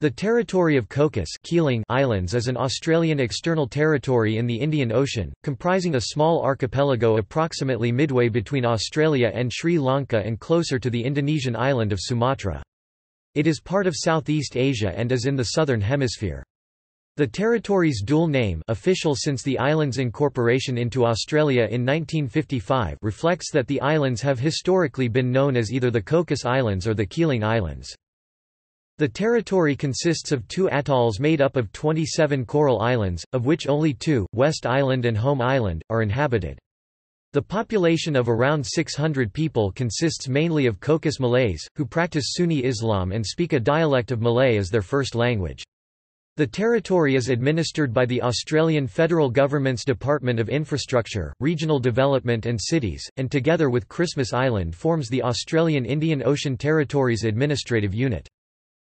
The territory of Cocos Keeling Islands is an Australian external territory in the Indian Ocean, comprising a small archipelago approximately midway between Australia and Sri Lanka and closer to the Indonesian island of Sumatra. It is part of Southeast Asia and is in the Southern Hemisphere. The territory's dual name official since the island's incorporation into Australia in 1955 reflects that the islands have historically been known as either the Cocos Islands or the Keeling Islands. The territory consists of two atolls made up of 27 coral islands, of which only two, West Island and Home Island, are inhabited. The population of around 600 people consists mainly of Cocos Malays, who practice Sunni Islam and speak a dialect of Malay as their first language. The territory is administered by the Australian federal government's Department of Infrastructure, Regional Development and Cities, and together with Christmas Island forms the Australian Indian Ocean Territories Administrative Unit.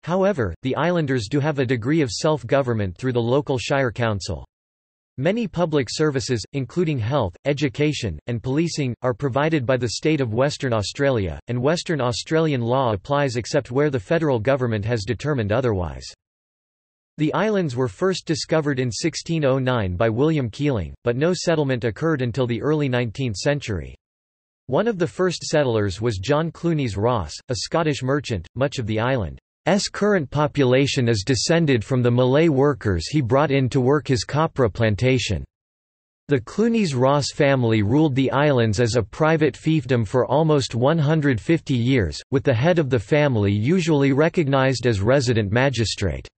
However, the islanders do have a degree of self-government through the local Shire Council. Many public services, including health, education, and policing, are provided by the state of Western Australia, and Western Australian law applies except where the federal government has determined otherwise. The islands were first discovered in 1609 by William Keeling, but no settlement occurred until the early 19th century. One of the first settlers was John Clunies Ross, a Scottish merchant, much of the island S current population is descended from the Malay workers he brought in to work his copra plantation. The Clunies-Ross family ruled the islands as a private fiefdom for almost 150 years, with the head of the family usually recognised as resident magistrate.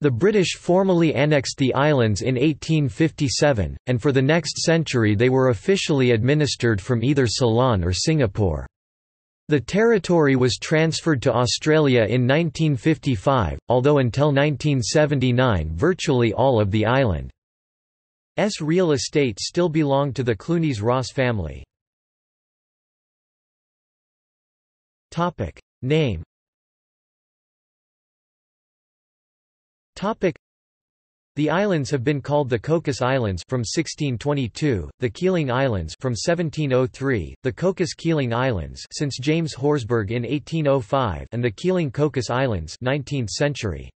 The British formally annexed the islands in 1857, and for the next century they were officially administered from either Ceylon or Singapore. The territory was transferred to Australia in 1955, although until 1979 virtually all of the island's real estate still belonged to the Clunies-Ross family. Name the islands have been called the Cocos Islands from 1622, the Keeling Islands from 1703, the Cocos Keeling Islands since James Horsburgh in 1805, and the Keeling Cocos Islands 19th century.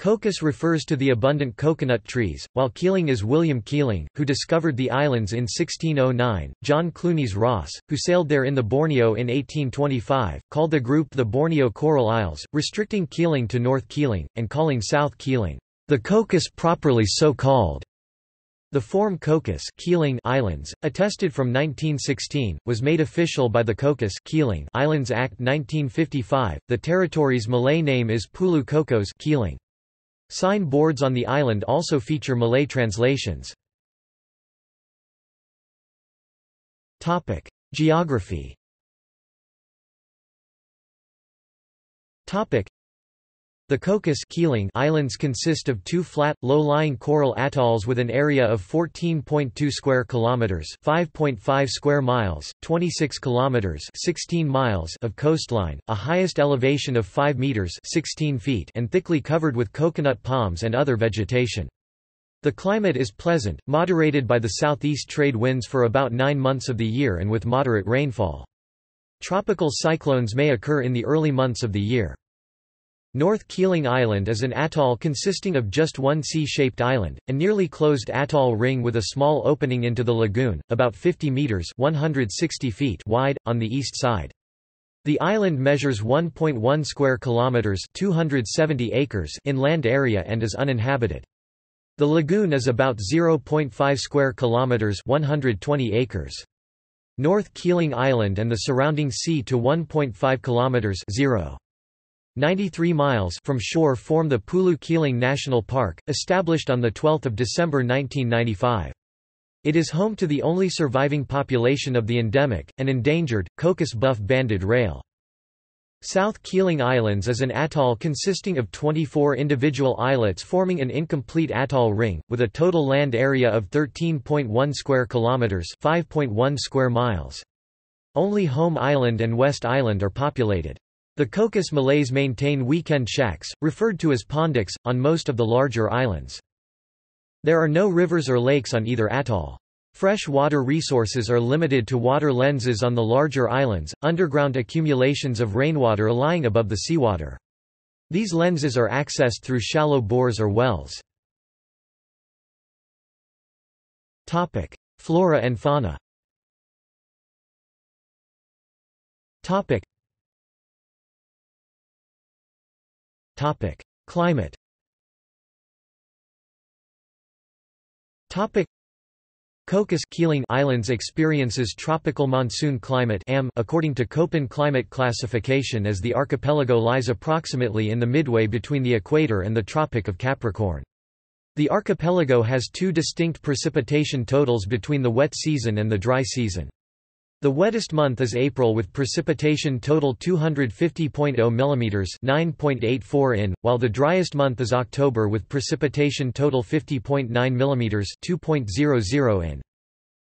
Cocos refers to the abundant coconut trees, while Keeling is William Keeling, who discovered the islands in 1609. John Clunies Ross, who sailed there in the Borneo in 1825, called the group the Borneo Coral Isles, restricting Keeling to North Keeling, and calling South Keeling the Cocos properly so called. The form Cocos Keeling Islands, attested from 1916, was made official by the Cocos Keeling Islands Act 1955. The territory's Malay name is Pulau Kokos Keeling. Sign boards on the island also feature Malay translations. Topic: Geography. Topic: the Cocos Keeling Islands consist of two flat, low-lying coral atolls with an area of 14.2 square kilometers, 5.5 square miles, 26 kilometers, 16 miles of coastline, a highest elevation of 5 meters, 16 feet, and thickly covered with coconut palms and other vegetation. The climate is pleasant, moderated by the southeast trade winds for about 9 months of the year and with moderate rainfall. Tropical cyclones may occur in the early months of the year. North Keeling Island is an atoll consisting of just one C-shaped island, a nearly closed atoll ring with a small opening into the lagoon, about 50 metres 160 feet wide, on the east side. The island measures 1.1 square kilometers, 270 acres in land area and is uninhabited. The lagoon is about 0.5 square kilometers, 120 acres. North Keeling Island and the surrounding sea to 1.5 kilometers, 0. 93 miles from shore form the Pulu-Keeling National Park, established on 12 December 1995. It is home to the only surviving population of the endemic, and endangered, Cocos buff-banded rail. South Keeling Islands is an atoll consisting of 24 individual islets forming an incomplete atoll ring, with a total land area of 13.1 square kilometres 5.1 square miles. Only Home Island and West Island are populated. The Cocos Malays maintain weekend shacks, referred to as pondiks, on most of the larger islands. There are no rivers or lakes on either atoll. Fresh water resources are limited to water lenses on the larger islands, underground accumulations of rainwater lying above the seawater. These lenses are accessed through shallow bores or wells. Flora and fauna Climate Topic: Cocos Keeling Islands experiences tropical monsoon climate AM according to Köppen climate classification as the archipelago lies approximately in the midway between the equator and the Tropic of Capricorn. The archipelago has two distinct precipitation totals between the wet season and the dry season. The wettest month is April with precipitation total 250.0 mm 9.84 in, while the driest month is October with precipitation total 50.9 mm 2.00 in.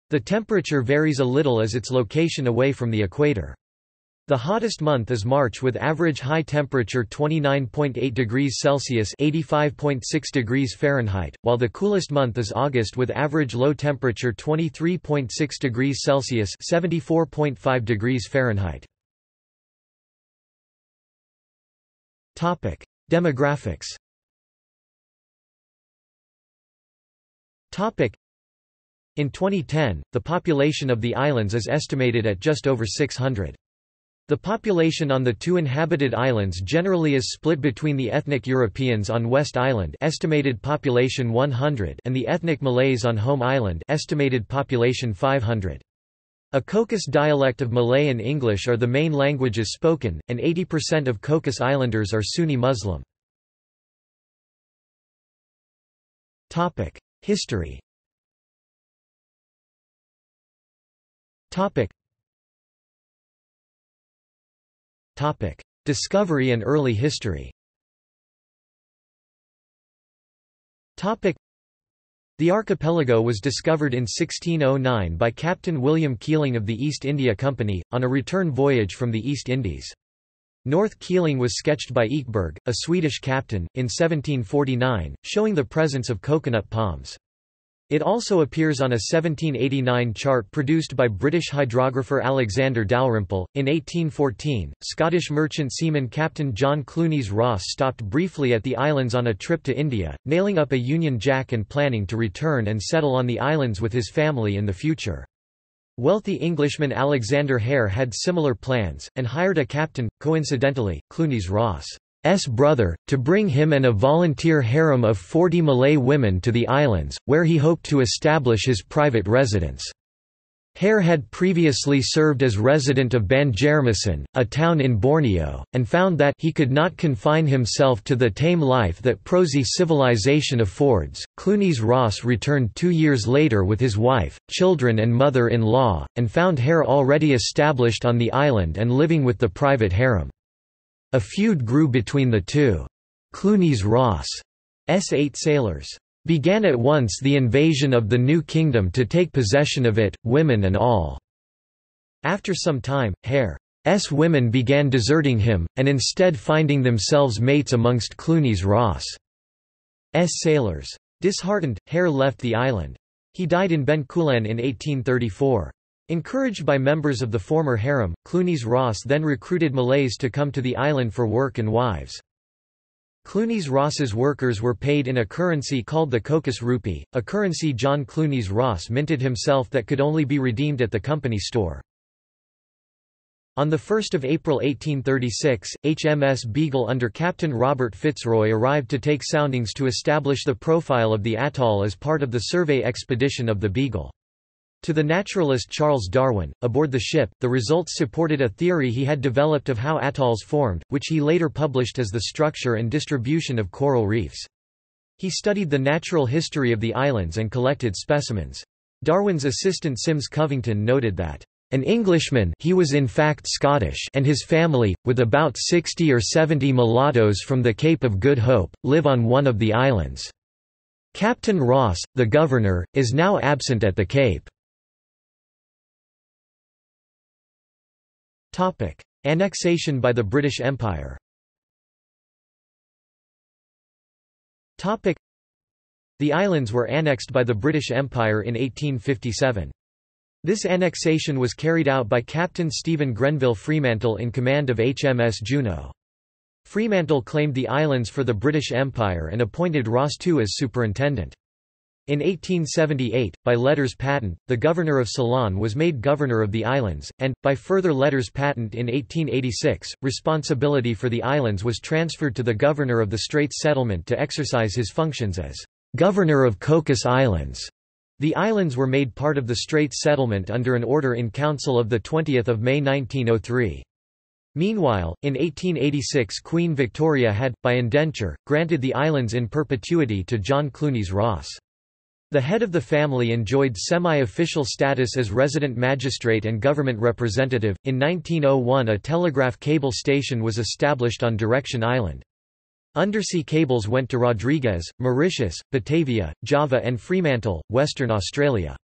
The temperature varies a little as its location away from the equator. The hottest month is March with average high temperature 29.8 degrees Celsius (85.6 degrees Fahrenheit), while the coolest month is August with average low temperature 23.6 degrees Celsius (74.5 degrees Fahrenheit). Topic: Demographics. Topic: In 2010, the population of the islands is estimated at just over 600. The population on the two inhabited islands generally is split between the ethnic Europeans on West Island estimated population 100 and the ethnic Malays on Home Island estimated population 500. A Cocos dialect of Malay and English are the main languages spoken, and 80% of Cocos Islanders are Sunni Muslim. History Discovery and early history the archipelago was discovered in 1609 by Captain William Keeling of the East India Company, on a return voyage from the East Indies. North Keeling was sketched by Ekeberg, a Swedish captain, in 1749, showing the presence of coconut palms. It also appears on a 1789 chart produced by British hydrographer Alexander Dalrymple. In 1814, Scottish merchant seaman Captain John Clunies Ross stopped briefly at the islands on a trip to India, nailing up a Union Jack and planning to return and settle on the islands with his family in the future. Wealthy Englishman Alexander Hare had similar plans, and hired a captain, coincidentally, Clunies Ross. S brother, to bring him and a volunteer harem of 40 Malay women to the islands, where he hoped to establish his private residence. Hare had previously served as resident of Banjarmasin, a town in Borneo, and found that he could not confine himself to the tame life that prosy civilization affords. Clunies Ross returned two years later with his wife, children and mother-in-law, and found Hare already established on the island and living with the private harem. A feud grew between the two. Clunies Ross' S-8 sailors began at once the invasion of the new kingdom to take possession of it, women and all. After some time, Hare's women began deserting him, and instead finding themselves mates amongst Clunies Ross' S sailors. Disheartened, Hare left the island. He died in Bencoolen in 1834. Encouraged by members of the former harem, Clunies Ross then recruited Malays to come to the island for work and wives. Clunies Ross's workers were paid in a currency called the Cocos rupee, a currency John Clunies Ross minted himself that could only be redeemed at the company store. On 1 April 1836, HMS Beagle under Captain Robert Fitzroy arrived to take soundings to establish the profile of the atoll as part of the survey expedition of the Beagle. To the naturalist Charles Darwin, aboard the ship, the results supported a theory he had developed of how atolls formed, which he later published as the structure and distribution of coral reefs. He studied the natural history of the islands and collected specimens. Darwin's assistant Syms Covington noted that an Englishman he was in fact Scottish and his family, with about 60 or 70 mulattoes from the Cape of Good Hope, live on one of the islands. Captain Ross, the governor, is now absent at the Cape. Topic: Annexation by the British Empire. Topic: The islands were annexed by the British Empire in 1857. This annexation was carried out by Captain Stephen Grenville Fremantle in command of HMS Juno. Fremantle claimed the islands for the British Empire and appointed Ross II as superintendent. In 1878, by letters patent, the governor of Ceylon was made governor of the islands, and, by further letters patent in 1886, responsibility for the islands was transferred to the governor of the Straits Settlement to exercise his functions as governor of Cocos Islands. The islands were made part of the Straits Settlement under an order in council of 20 May 1903. Meanwhile, in 1886 Queen Victoria had, by indenture, granted the islands in perpetuity to John Clunies Ross. The head of the family enjoyed semi-official status as resident magistrate and government representative. In 1901 a telegraph cable station was established on Direction Island. Undersea cables went to Rodrigues, Mauritius, Batavia, Java and Fremantle, Western Australia.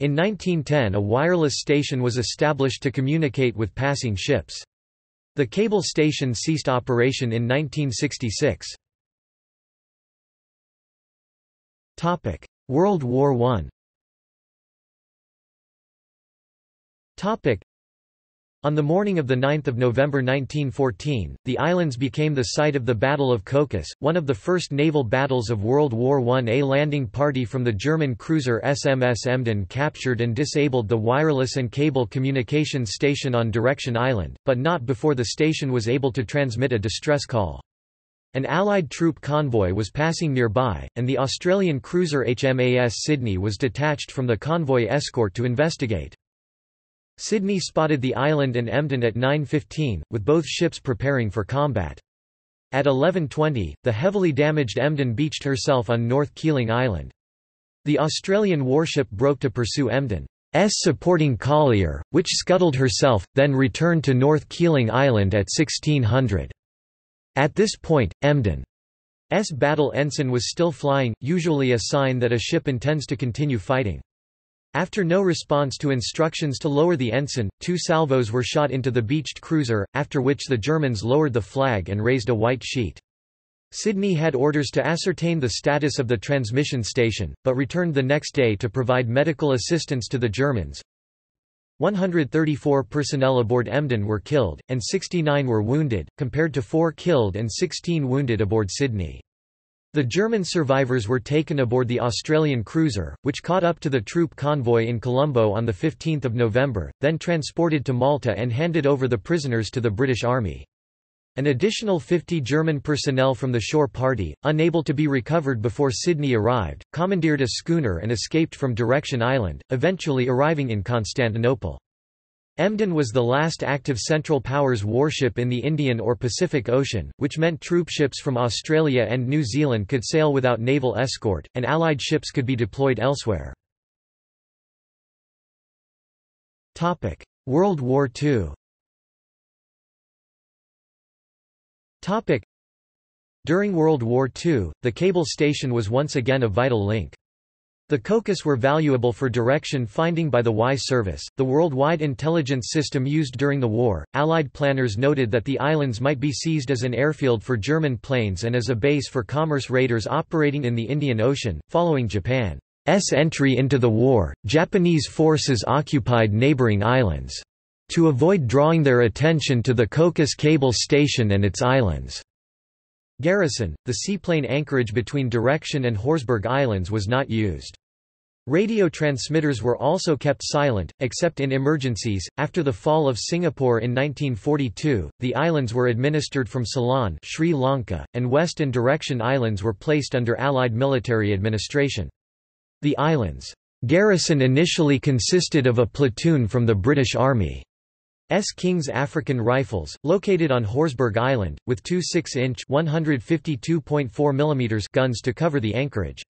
In 1910 a wireless station was established to communicate with passing ships. The cable station ceased operation in 1966. Topic: World War I on the morning of 9 November 1914, the islands became the site of the Battle of Cocos, one of the first naval battles of World War I. A landing party from the German cruiser SMS Emden captured and disabled the wireless and cable communications station on Direction Island, but not before the station was able to transmit a distress call. An Allied troop convoy was passing nearby, and the Australian cruiser HMAS Sydney was detached from the convoy escort to investigate. Sydney spotted the island and Emden at 9.15, with both ships preparing for combat. At 11.20, the heavily damaged Emden beached herself on North Keeling Island. The Australian warship broke to pursue Emden's supporting collier, which scuttled herself, then returned to North Keeling Island at 1600. At this point, Emden's battle ensign was still flying, usually a sign that a ship intends to continue fighting. After no response to instructions to lower the ensign, two salvos were shot into the beached cruiser, after which the Germans lowered the flag and raised a white sheet. Sydney had orders to ascertain the status of the transmission station, but returned the next day to provide medical assistance to the Germans. 134 personnel aboard Emden were killed, and 69 were wounded, compared to 4 killed and 16 wounded aboard Sydney. The German survivors were taken aboard the Australian cruiser, which caught up to the troop convoy in Colombo on 15 November, then transported to Malta and handed over the prisoners to the British Army. An additional 50 German personnel from the shore party, unable to be recovered before Sydney arrived, commandeered a schooner and escaped from Direction Island, eventually arriving in Constantinople. Emden was the last active Central Powers warship in the Indian or Pacific Ocean, which meant troop ships from Australia and New Zealand could sail without naval escort, and Allied ships could be deployed elsewhere. World War II During World War II, the cable station was once again a vital link. The Cocos were valuable for direction finding by the Y service, the worldwide intelligence system used during the war. Allied planners noted that the islands might be seized as an airfield for German planes and as a base for commerce raiders operating in the Indian Ocean. Following Japan's entry into the war, Japanese forces occupied neighboring islands. To avoid drawing their attention to the Cocos cable station and its islands. Garrison, the seaplane anchorage between Direction and Horsburgh Islands was not used. Radio transmitters were also kept silent, except in emergencies. After the fall of Singapore in 1942, the islands were administered from Ceylon, Sri Lanka, and West and Direction Islands were placed under Allied military administration. The islands' garrison initially consisted of a platoon from the British Army. S. King's African Rifles, located on Horsburgh Island, with two 6-inch guns to cover the anchorage.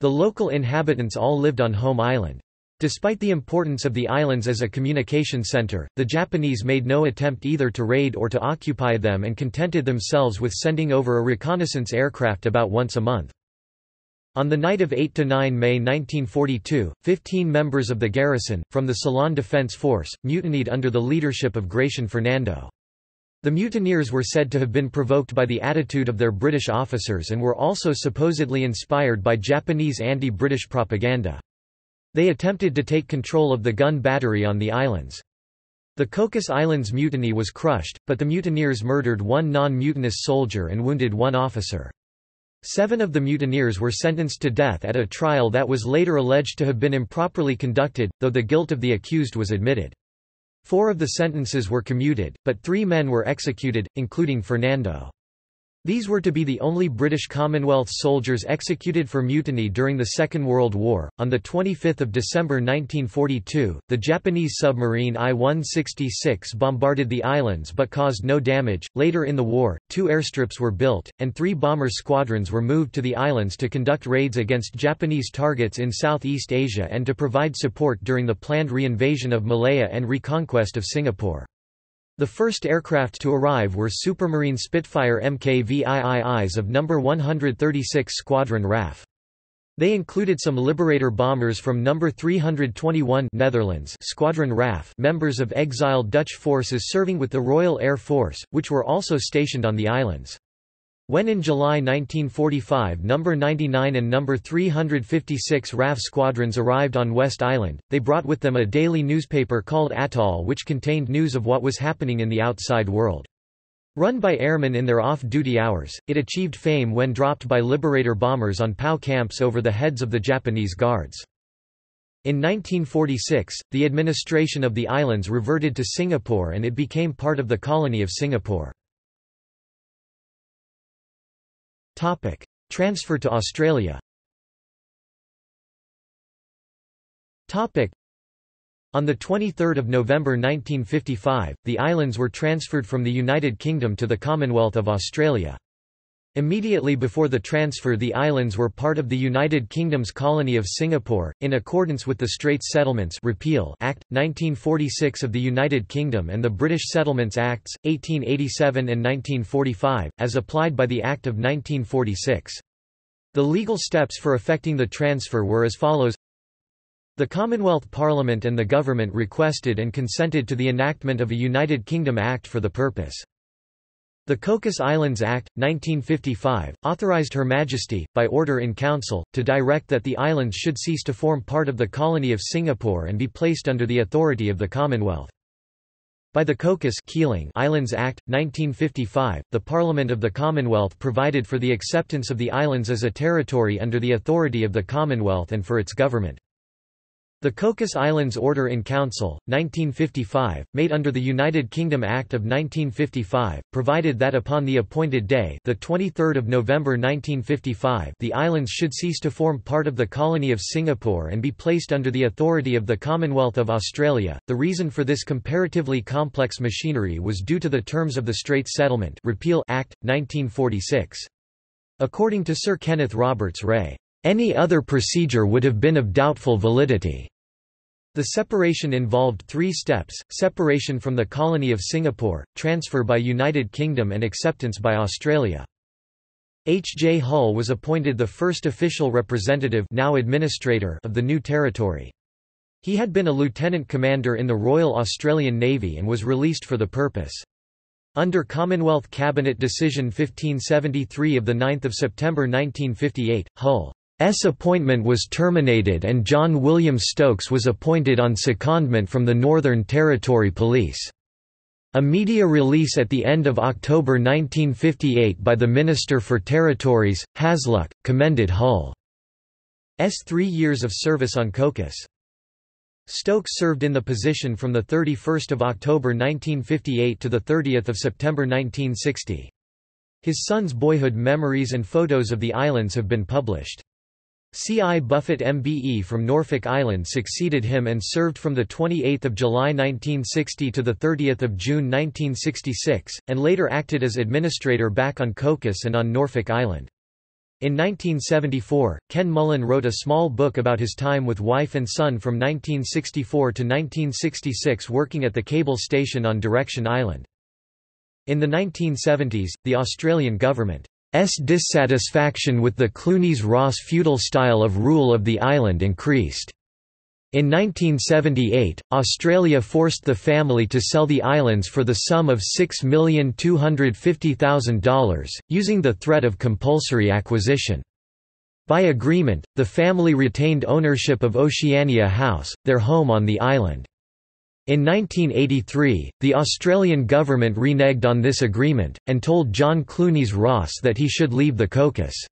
The local inhabitants all lived on Home Island. Despite the importance of the islands as a communication center, the Japanese made no attempt either to raid or to occupy them and contented themselves with sending over a reconnaissance aircraft about once a month. On the night of 8–9 May 1942, 15 members of the garrison, from the Ceylon Defense Force, mutinied under the leadership of Gratian Fernando. The mutineers were said to have been provoked by the attitude of their British officers and were also supposedly inspired by Japanese anti-British propaganda. They attempted to take control of the gun battery on the islands. The Cocos Islands mutiny was crushed, but the mutineers murdered one non-mutinous soldier and wounded one officer. Seven of the mutineers were sentenced to death at a trial that was later alleged to have been improperly conducted, though the guilt of the accused was admitted. Four of the sentences were commuted, but three men were executed, including Fernando. These were to be the only British Commonwealth soldiers executed for mutiny during the Second World War. On the 25th of December 1942, the Japanese submarine I-166 bombarded the islands but caused no damage. Later in the war, two airstrips were built and three bomber squadrons were moved to the islands to conduct raids against Japanese targets in Southeast Asia and to provide support during the planned reinvasion of Malaya and reconquest of Singapore. The first aircraft to arrive were Supermarine Spitfire MKVIIIs of No. 136 Squadron RAF. They included some Liberator bombers from No. 321 Netherlands Squadron RAF members of exiled Dutch forces serving with the Royal Air Force, which were also stationed on the islands. When in July 1945 No. 99 and No. 356 RAF squadrons arrived on West Island, they brought with them a daily newspaper called Atoll which contained news of what was happening in the outside world. Run by airmen in their off-duty hours, it achieved fame when dropped by Liberator bombers on POW camps over the heads of the Japanese guards. In 1946, the administration of the islands reverted to Singapore and it became part of the colony of Singapore. Topic: Transfer to Australia. Topic: On the 23rd of November 1955, the islands were transferred from the United Kingdom to the Commonwealth of Australia. Immediately before the transfer the islands were part of the United Kingdom's colony of Singapore, in accordance with the Straits Settlements Repeal Act, 1946 of the United Kingdom and the British Settlements Acts, 1887 and 1945, as applied by the Act of 1946. The legal steps for effecting the transfer were as follows the Commonwealth Parliament and the Government requested and consented to the enactment of a United Kingdom Act for the purpose. The Cocos Islands Act, 1955, authorized Her Majesty, by order in Council, to direct that the islands should cease to form part of the colony of Singapore and be placed under the authority of the Commonwealth. By the Cocos Keeling Islands Act, 1955, the Parliament of the Commonwealth provided for the acceptance of the islands as a territory under the authority of the Commonwealth and for its government. The Cocos Islands Order in Council, 1955, made under the United Kingdom Act of 1955, provided that upon the appointed day the 23rd of November 1955 the islands should cease to form part of the colony of Singapore and be placed under the authority of the Commonwealth of Australia. The reason for this comparatively complex machinery was due to the terms of the Straits Settlement Repeal Act, 1946. According to Sir Kenneth Roberts-Wray, any other procedure would have been of doubtful validity. The separation involved three steps, separation from the colony of Singapore, transfer by United Kingdom and acceptance by Australia. H. J. Hull was appointed the first official representative now administrator of the new territory. He had been a lieutenant commander in the Royal Australian Navy and was released for the purpose. Under Commonwealth Cabinet Decision 1573 of 9 September 1958, Hull appointment was terminated and John William Stokes was appointed on secondment from the Northern Territory Police. A media release at the end of October 1958 by the Minister for Territories, Hasluck, commended Hull's three years of service on Cocos. Stokes served in the position from 31 October 1958 to 30 September 1960. His son's boyhood memories and photos of the islands have been published. C. I. Buffett MBE from Norfolk Island succeeded him and served from 28 July 1960 to 30 June 1966, and later acted as administrator back on Cocos and on Norfolk Island. In 1974, Ken Mullen wrote a small book about his time with wife and son from 1964 to 1966 working at the cable station on Direction Island. In the 1970s, the Australian government dissatisfaction with the Clunies-Ross feudal style of rule of the island increased. In 1978, Australia forced the family to sell the islands for the sum of $6,250,000, using the threat of compulsory acquisition. By agreement, the family retained ownership of Oceania House, their home on the island. In 1983, the Australian government reneged on this agreement, and told John Clunies Ross that he should leave the Cocos.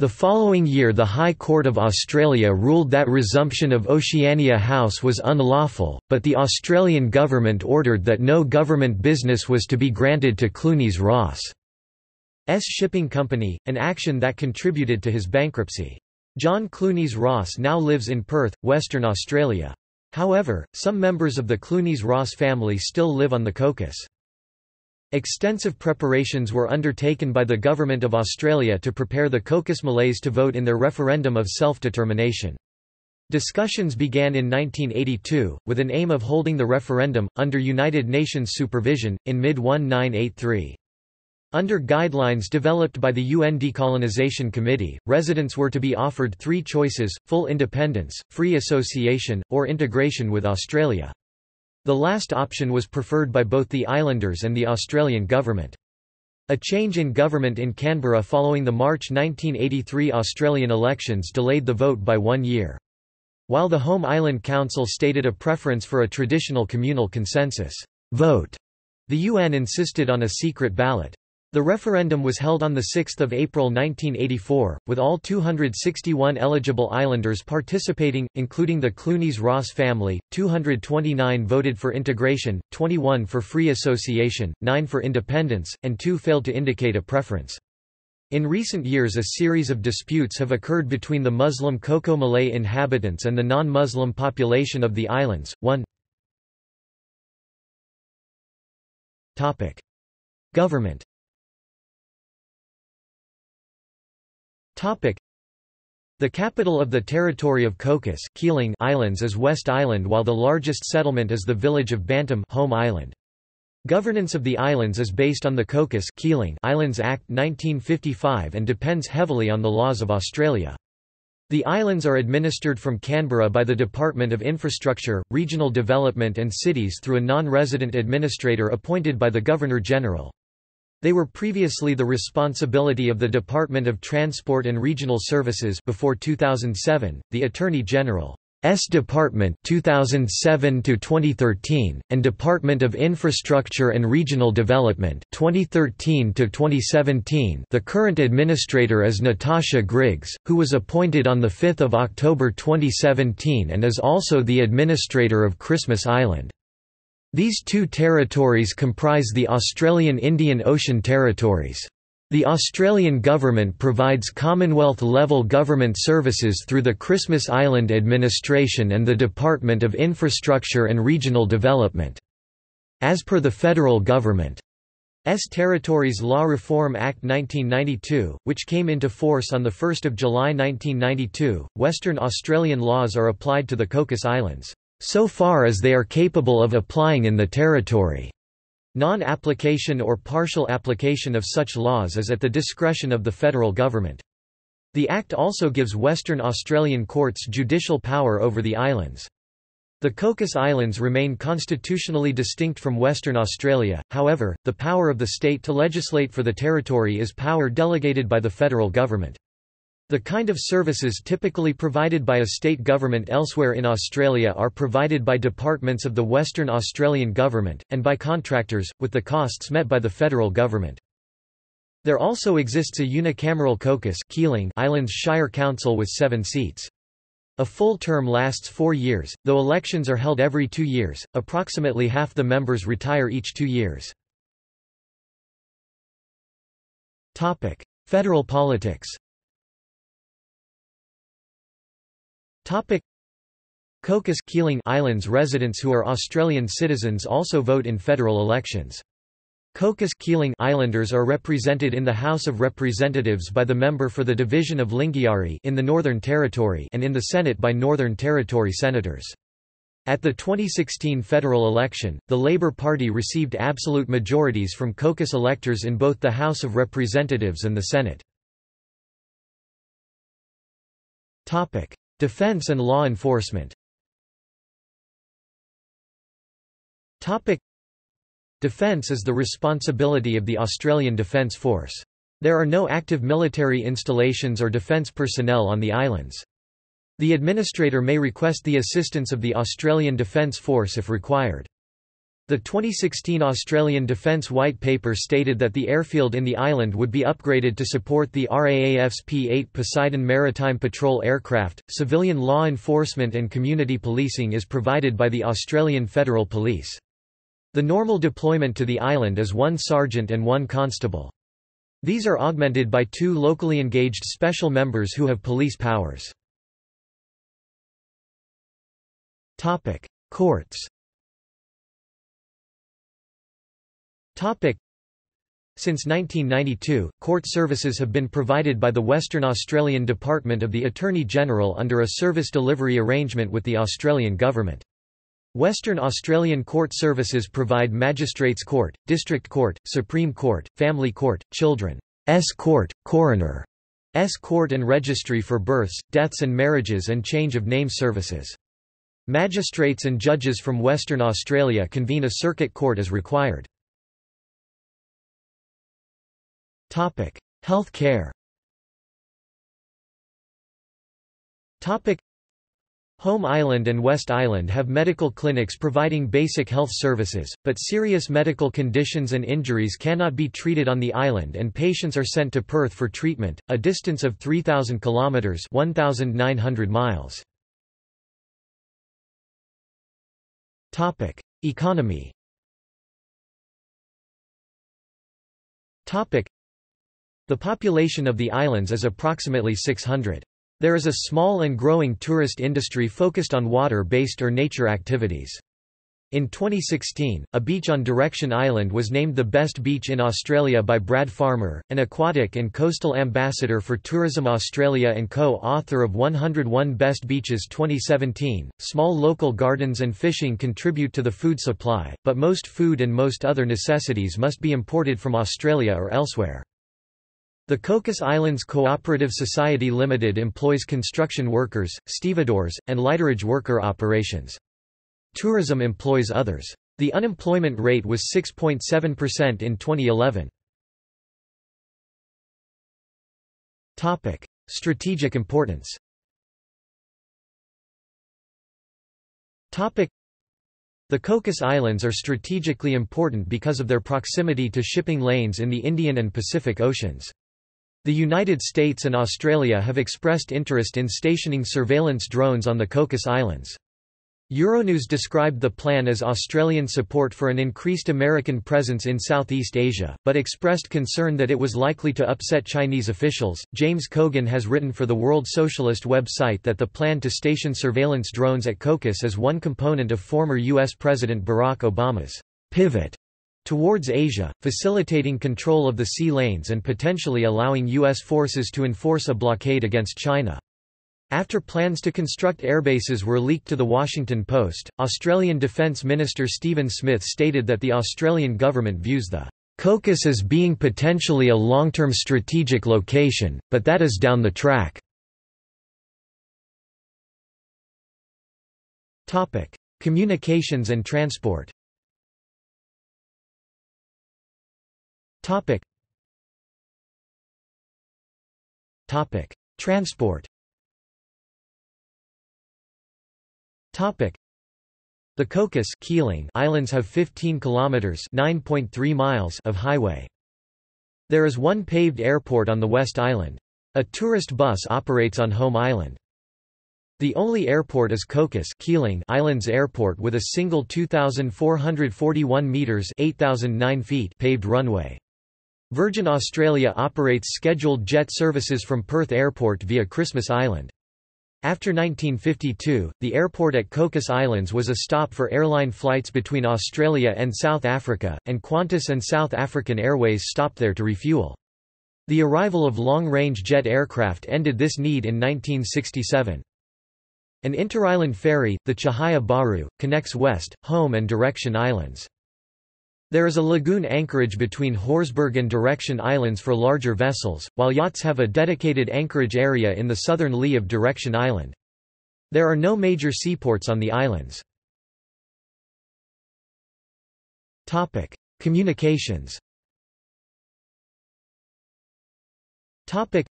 The following year the High Court of Australia ruled that resumption of Oceania House was unlawful, but the Australian government ordered that no government business was to be granted to Clunies Ross' S shipping company, an action that contributed to his bankruptcy. John Clunies Ross now lives in Perth, Western Australia. However, some members of the Clunies Ross family still live on the Cocos. Extensive preparations were undertaken by the Government of Australia to prepare the Cocos Malays to vote in their referendum of self-determination. Discussions began in 1982, with an aim of holding the referendum, under United Nations supervision, in mid-1983. Under guidelines developed by the UN Decolonization Committee, residents were to be offered three choices, full independence, free association, or integration with Australia. The last option was preferred by both the islanders and the Australian government. A change in government in Canberra following the March 1983 Australian elections delayed the vote by one year. While the Home Island Council stated a preference for a traditional communal consensus vote, the UN insisted on a secret ballot. The referendum was held on 6 April 1984, with all 261 eligible islanders participating, including the Clunies-Ross family, 229 voted for integration, 21 for free association, 9 for independence, and 2 failed to indicate a preference. In recent years a series of disputes have occurred between the Muslim Coco Malay inhabitants and the non-Muslim population of the islands. 1 Government The capital of the territory of Cocos Keeling Islands is West Island while the largest settlement is the village of Bantam Home Island. Governance of the islands is based on the Cocos Keeling Islands Act 1955 and depends heavily on the laws of Australia. The islands are administered from Canberra by the Department of Infrastructure, Regional Development and Cities through a non-resident administrator appointed by the Governor-General. They were previously the responsibility of the Department of Transport and Regional Services before 2007, the Attorney General S Department 2007 to 2013 and Department of Infrastructure and Regional Development 2013 to 2017. The current administrator is Natasha Griggs, who was appointed on the 5th of October 2017 and is also the administrator of Christmas Island. These two territories comprise the Australian Indian Ocean Territories. The Australian government provides Commonwealth-level government services through the Christmas Island Administration and the Department of Infrastructure and Regional Development. As per the federal government, S Territories Law Reform Act 1992, which came into force on 1 July 1992, Western Australian laws are applied to the Cocos Islands so far as they are capable of applying in the territory. Non-application or partial application of such laws is at the discretion of the federal government. The Act also gives Western Australian courts judicial power over the islands. The Cocos Islands remain constitutionally distinct from Western Australia, however, the power of the state to legislate for the territory is power delegated by the federal government. The kind of services typically provided by a state government elsewhere in Australia are provided by departments of the Western Australian Government, and by contractors, with the costs met by the federal government. There also exists a unicameral Cocos Keeling Islands Shire Council with seven seats. A full term lasts four years, though elections are held every two years, approximately half the members retire each two years. Federal politics Topic Cocos Keeling Islands residents who are Australian citizens also vote in federal elections. Cocos Keeling Islanders are represented in the House of Representatives by the member for the division of Lingiari in the Northern Territory and in the Senate by Northern Territory senators. At the 2016 federal election, the Labour Party received absolute majorities from Cocos electors in both the House of Representatives and the Senate. Topic: Defense and law enforcement Defense is the responsibility of the Australian Defence Force. There are no active military installations or defence personnel on the islands. The administrator may request the assistance of the Australian Defence Force if required. The 2016 Australian Defence White Paper stated that the airfield in the island would be upgraded to support the RAAF's P-8 Poseidon Maritime Patrol aircraft. Civilian law enforcement and community policing is provided by the Australian Federal Police. The normal deployment to the island is one sergeant and one constable. These are augmented by two locally engaged special members who have police powers. Topic: Courts Since 1992, court services have been provided by the Western Australian Department of the Attorney-General under a service delivery arrangement with the Australian Government. Western Australian court services provide Magistrates Court, District Court, Supreme Court, Family Court, Children's Court, Coroner's Court and Registry for Births, Deaths and Marriages and Change of Name Services. Magistrates and judges from Western Australia convene a circuit court as required. Health care Home Island and West Island have medical clinics providing basic health services, but serious medical conditions and injuries cannot be treated on the island and patients are sent to Perth for treatment, a distance of 3,000 kilometres 1,900 miles. Topic: Economy the population of the islands is approximately 600. There is a small and growing tourist industry focused on water-based or nature activities. In 2016, a beach on Direction Island was named the best beach in Australia by Brad Farmer, an aquatic and coastal ambassador for Tourism Australia and co-author of 101 Best Beaches 2017. Small local gardens and fishing contribute to the food supply, but most food and most other necessities must be imported from Australia or elsewhere. The Cocos Islands Cooperative Society Limited employs construction workers, stevedores, and lighterage worker operations. Tourism employs others. The unemployment rate was 6.7% in 2011. Topic: Strategic importance. Topic: The Cocos Islands are strategically important because of their proximity to shipping lanes in the Indian and Pacific Oceans. The United States and Australia have expressed interest in stationing surveillance drones on the Cocos Islands. Euronews described the plan as Australian support for an increased American presence in Southeast Asia, but expressed concern that it was likely to upset Chinese officials. James Cogan has written for the World Socialist website that the plan to station surveillance drones at Cocos is one component of former U.S. President Barack Obama's pivot towards Asia, facilitating control of the sea lanes and potentially allowing U.S. forces to enforce a blockade against China. After plans to construct airbases were leaked to The Washington Post, Australian Defence Minister Stephen Smith stated that the Australian government views the Cocos as being potentially a long-term strategic location, but that is down the track. Communications and transport Topic. Topic. Transport Topic. The Cocos Keeling Islands have 15 kilometers (9.3 miles) of highway. There is one paved airport on the West Island. A tourist bus operates on Home Island. The only airport is Cocos Keeling Islands Airport with a single 2,441 metres 8,009 feet paved runway. Virgin Australia operates scheduled jet services from Perth Airport via Christmas Island. After 1952, the airport at Cocos Islands was a stop for airline flights between Australia and South Africa, and Qantas and South African Airways stopped there to refuel. The arrival of long-range jet aircraft ended this need in 1967. An interisland ferry, the Chahaya Baru, connects West, Home and Direction Islands. There is a lagoon anchorage between Horsburgh and Direction Islands for larger vessels, while yachts have a dedicated anchorage area in the southern lee of Direction Island. There are no major seaports on the islands. Topic: Communications Topic: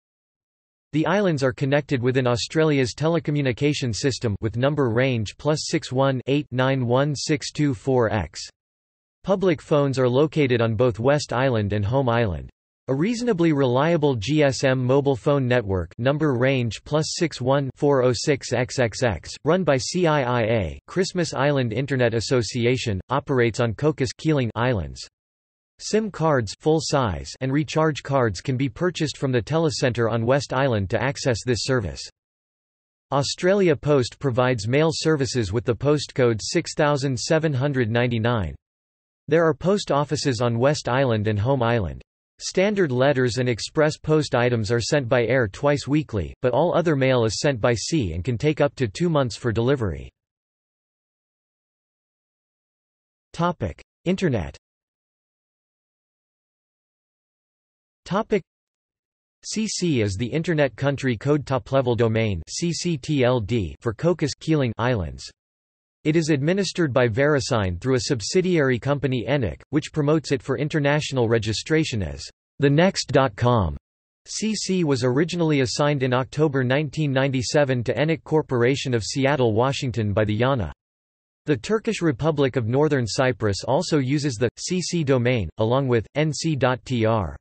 The islands are connected within Australia's telecommunication system with number range plus 61 91624X. Public phones are located on both West Island and Home Island. A reasonably reliable GSM mobile phone network number range plus 61 406XXX, run by CIIA Christmas Island Internet Association, operates on Cocos Keeling Islands. SIM cards full size and recharge cards can be purchased from the telecenter on West Island to access this service. Australia Post provides mail services with the postcode 6799. There are post offices on West Island and Home Island. Standard letters and express post items are sent by air twice weekly, but all other mail is sent by sea and can take up to two months for delivery. Internet CC is the Internet Country Code Top-Level Domain for Cocos Keeling Islands. It is administered by VeriSign through a subsidiary company ENIC, which promotes it for international registration as thenext.com. CC was originally assigned in October 1997 to ENIC Corporation of Seattle, Washington by the IANA. The Turkish Republic of Northern Cyprus also uses the CC domain, along with nc.tr.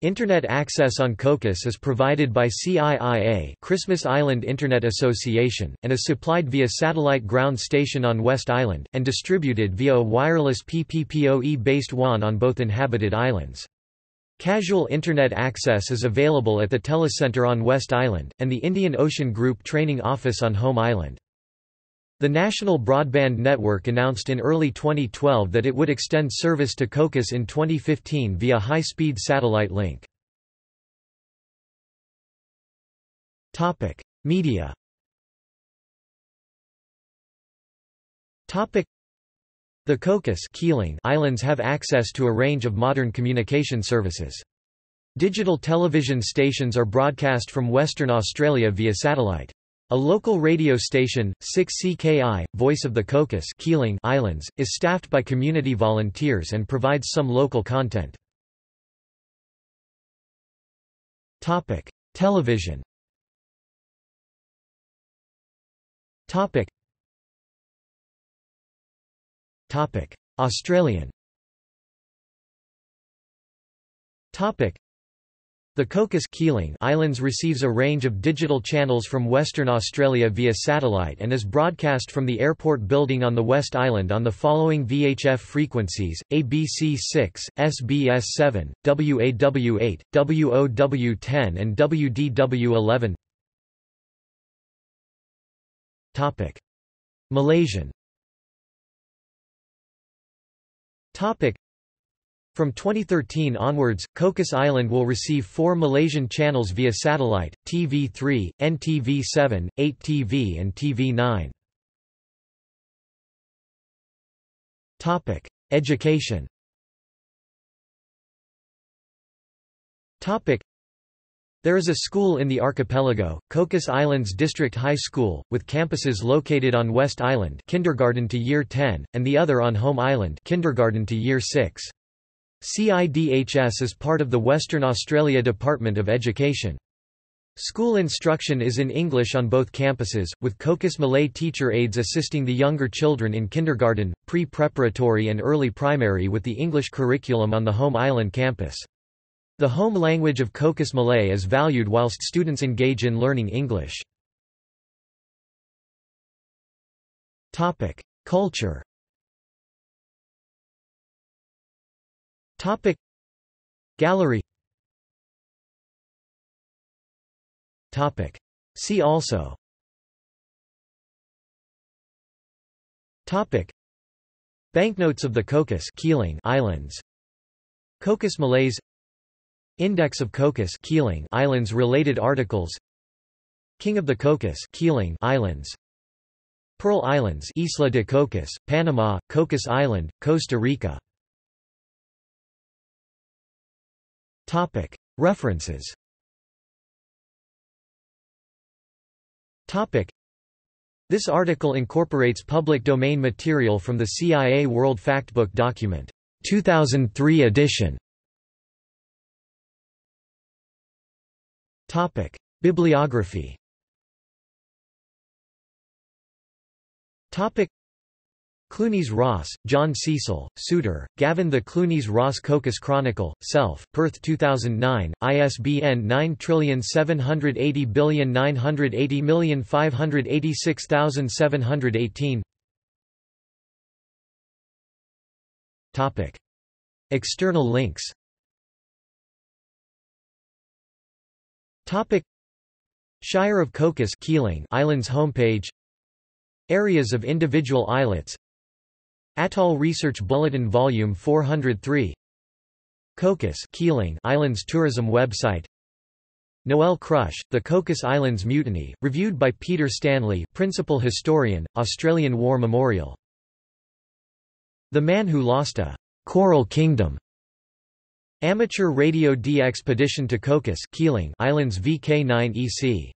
Internet access on Cocos is provided by CIIA Christmas Island Internet Association, and is supplied via satellite ground station on West Island, and distributed via a wireless PPPoE-based WAN on both inhabited islands. Casual Internet access is available at the Telecenter on West Island, and the Indian Ocean Group Training Office on Home Island. The National Broadband Network announced in early 2012 that it would extend service to Cocos in 2015 via high-speed satellite link. Media the Cocos Islands have access to a range of modern communication services. Digital television stations are broadcast from Western Australia via satellite. A local radio station, 6CKI, Voice of the Cocos Keeling Islands, is staffed by community volunteers and provides some local content. Topic: Television. Topic. Topic: Australian. Topic: the Cocos Keeling Islands receives a range of digital channels from Western Australia via satellite and is broadcast from the airport building on the West Island on the following VHF frequencies, ABC 6, SBS 7, WAW 8, WOW 10 and WDW 11 Malaysian from 2013 onwards, Cocos Island will receive four Malaysian channels via satellite, TV3, NTV7, 8TV and TV9. Education there is a school in the archipelago, Cocos Islands District High School, with campuses located on West Island kindergarten to year 10, and the other on Home Island kindergarten to year 6. CIDHS is part of the Western Australia Department of Education. School instruction is in English on both campuses, with Cocos Malay teacher aides assisting the younger children in kindergarten, pre-preparatory and early primary with the English curriculum on the Home Island campus. The home language of Cocos Malay is valued whilst students engage in learning English. Culture Topic. Gallery. Topic. See also. Topic. Banknotes of the Cocos Keeling Islands. Cocos Malays. Index of Cocos Keeling Islands related articles. King of the Cocos Keeling Islands. Pearl Islands Isla de Cocos, Panama, Cocos Island, Costa Rica References This article incorporates public domain material from the CIA World Factbook document. 2003 edition. Topic. Bibliography Topic. Clunies Ross, John Cecil, Souter, Gavin The Clunies Ross Cocos Chronicle, Self, Perth 2009, ISBN 9780980586718 Topic. External links Topic. Shire of Cocos Keeling Islands homepage Areas of individual islets Atoll Research Bulletin Volume 403 Cocos Keeling Islands Tourism website. Noel Crusz, The Cocos Islands Mutiny, reviewed by Peter Stanley Principal Historian, Australian War Memorial. The Man Who Lost a Coral Kingdom. Amateur Radio DXpedition to Cocos Keeling Islands VK9 EC